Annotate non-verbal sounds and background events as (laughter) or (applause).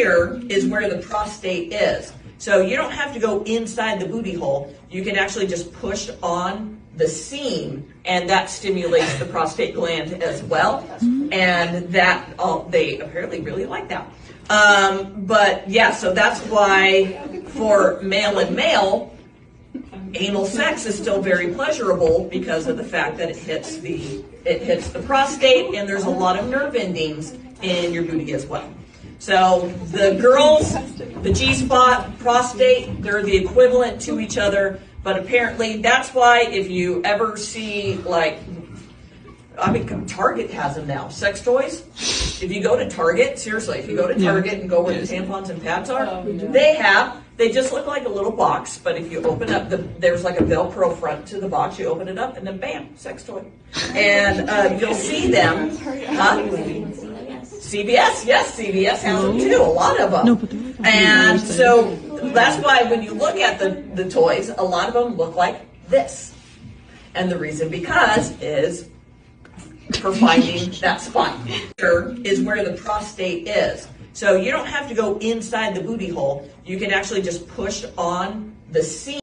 here is where the prostate is. So you don't have to go inside the booty hole. You can actually just push on the seam, and that stimulates the prostate gland as well. And that all they apparently really like that. Um, but yeah, so that's why for male and male, anal sex is still very pleasurable because of the fact that it hits the it hits the prostate and there's a lot of nerve endings in your booty as well. So the girls, the G spot, prostate, they're the equivalent to each other, but apparently that's why if you ever see like I mean, Target has them now. Sex toys. If you go to Target, seriously, if you go to Target and go where the tampons and pads are, they have. They just look like a little box, but if you open up the, there's like a Velcro front to the box. You open it up, and then bam, sex toy, and uh, you'll see them. Huh? CVS, yes, CVS has them too. A lot of them. No, but they're and so that's why when you look at the the toys, a lot of them look like this, and the reason because is for finding (laughs) that spot. Here is where the prostate is. So you don't have to go inside the booty hole. You can actually just push on the seam.